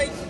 Bye.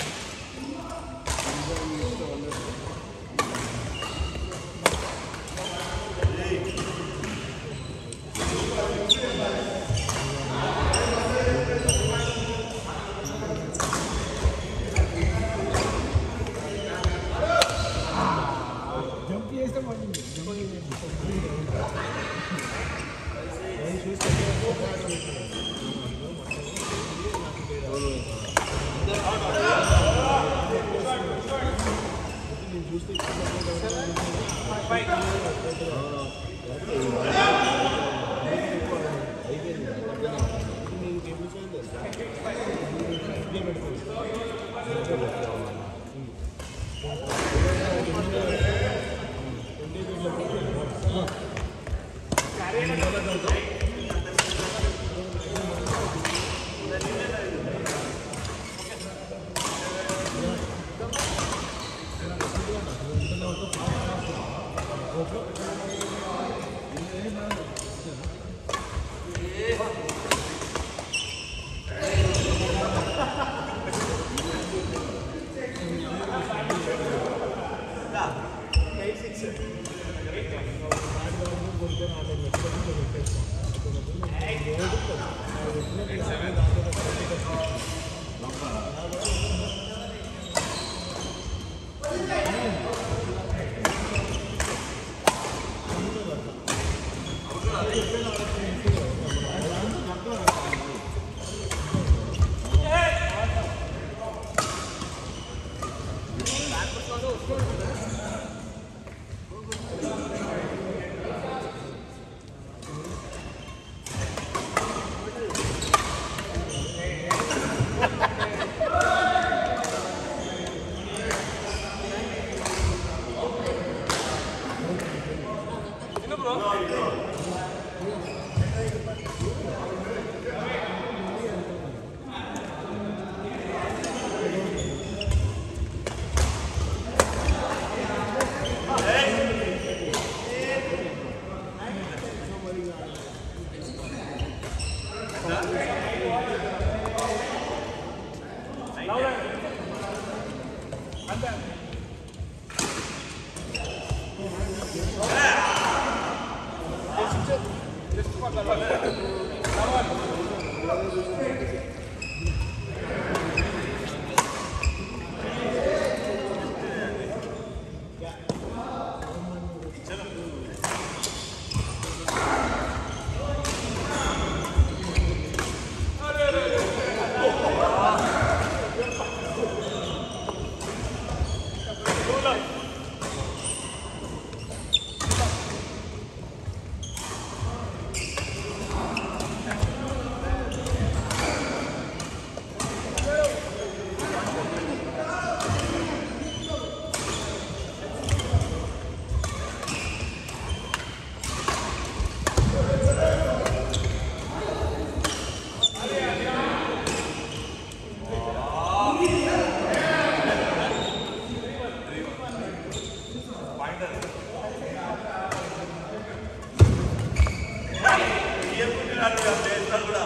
ನಡುವೆ ಅಂತ ಕೂಡ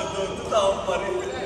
ಒಂದು ಉತ್ಸಾಹ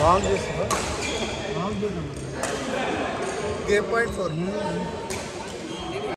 왕지에서 왕지에서 गेम पॉइंट फॉर